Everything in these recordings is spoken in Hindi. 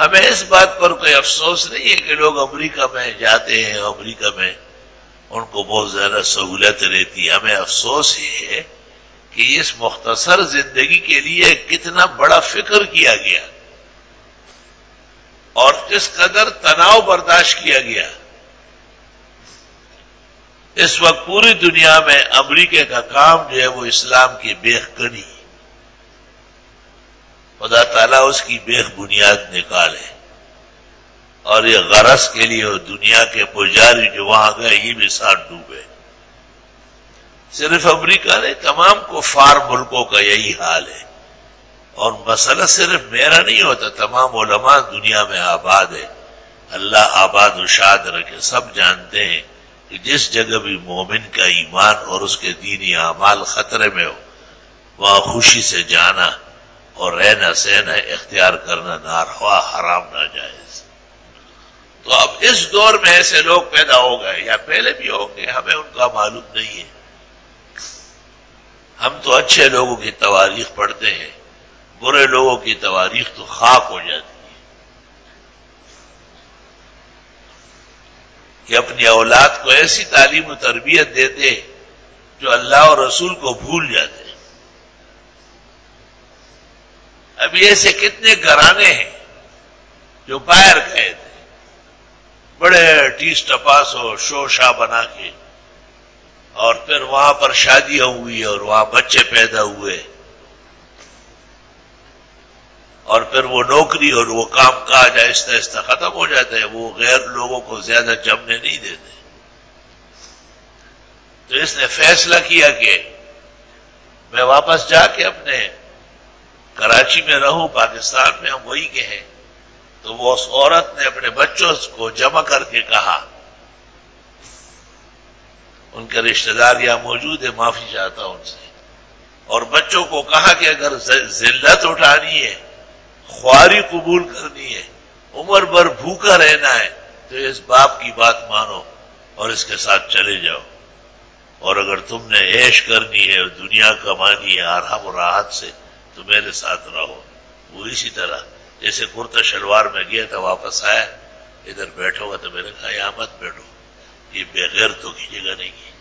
हमें इस बात पर कोई अफसोस नहीं है कि लोग अमेरिका में जाते हैं, अमेरिका में उनको बहुत ज़्यादा सहूलत रहती है। हमें अफसोस ये है कि इस मुख्तसर ज़िंदगी के लिए कितना बड़ा फ़िक्र किया गया और किस कदर तनाव बर्दाश्त किया गया। इस वक्त पूरी दुनिया में अमरीके का काम जो है वो इस्लाम की बेखनी खुदा ताला उसकी बेख बुनियाद निकाले। और ये गरस के लिए दुनिया के पुजारी जो वहाँ गए, ये भी साथ डूबे। सिर्फ़ अमरीका ने तमाम कुफार मुल्कों का यही हाल है। और मसला सिर्फ़ मेरा नहीं होता, तमाम उलमा दुनिया में आबाद है। अल्लाह आबाद उशाद रखे। सब जानते हैं कि जिस जगह भी मोमिन का ईमान और उसके दीनी अमाल खतरे में हो, वहाँ खुशी से जाना और रहना सहना इख्तियार करना नारवा हराम ना जायज़। तो अब इस दौर में ऐसे लोग पैदा हो गए, या पहले भी होंगे हमें उनका मालूम नहीं है। हम तो अच्छे लोगों की तवारीख पढ़ते हैं, बुरे लोगों की तवारीख तो खाक हो जाती है। कि अपनी औलाद को ऐसी तालीम तरबियत देते जो अल्लाह और रसूल को भूल जाते अभी ऐसे कितने घराने हैं जो बाहर गए थे। बड़े टीस टपास और शोशा बना के, और फिर वहाँ पर शादियाँ हुई और वहाँ बच्चे पैदा हुए। और फिर वो नौकरी और वो काम काज आहिस्ता आहिस्ता खत्म हो जाता है, वो गैर लोगों को ज़्यादा जमने नहीं देते। तो इसने फैसला किया कि मैं वापस जाके अपने कराची में रहूँ, पाकिस्तान में हम वही के हैं। तो वो उस औरत ने अपने बच्चों को जमा करके कहा, उनके रिश्तेदार यहाँ मौजूद है, माफ़ी चाहता हूँ उनसे। और बच्चों को कहा कि अगर जिल्लत उठानी है, ख्वारी कबूल करनी है, उम्र भर भूखा रहना है तो इस बाप की बात मानो और इसके साथ चले जाओ। और अगर तुमने ऐश करनी है दुनिया कमानी है आराम और राहत से तो मेरे साथ रहो। वो इसी तरह, जैसे कुर्ता शलवार में गया था, वापस आया, इधर बैठोगा तो मैंने कहा, यहाँ मत बैठो, ये बेगैर तो की जगह नहीं। की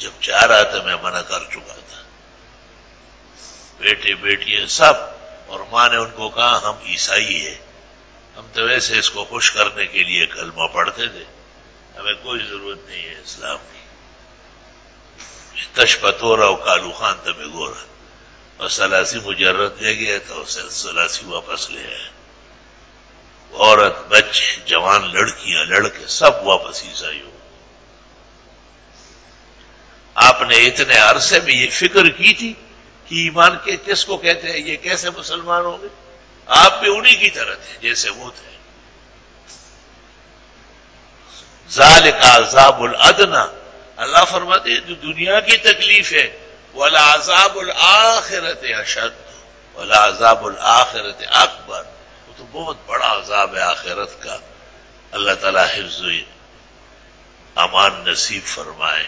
जब चाह रहा था, मैं मना कर चुका था। बेटे, बेटियाँ सब, और माँ ने उनको कहा, हम ईसाई है। हम तो वैसे इसको खुश करने के लिए कलमा पढ़ते थे। हमें कोई ज़रूरत नहीं है इस्लाम की। तशपतोरा और कालू खान तब गोरा और सलासी मुजर्रत ले गया तो उसे सलासी वापस ले आए औरत, बच्चे, जवान, लड़कियाँ, लड़के सब वापस ईसाई हो आपने इतने अरसे में ये फ़िक्र की थी कि ईमान के किसको कहते हैं, ये कैसे मुसलमान होंगे आप भी उन्हीं की तरह थे, जैसे वो थे। जाल का अजाबुल अदना, अल्लाह फरमाते जो दुनिया की तकलीफ़ है वाला आखिरत अशद वाला आखिरत अकबर। वो तो बहुत बड़ा अजाब है आखिरत का। अल्लाह ताला हिफ्ज अमान नसीब फरमाए।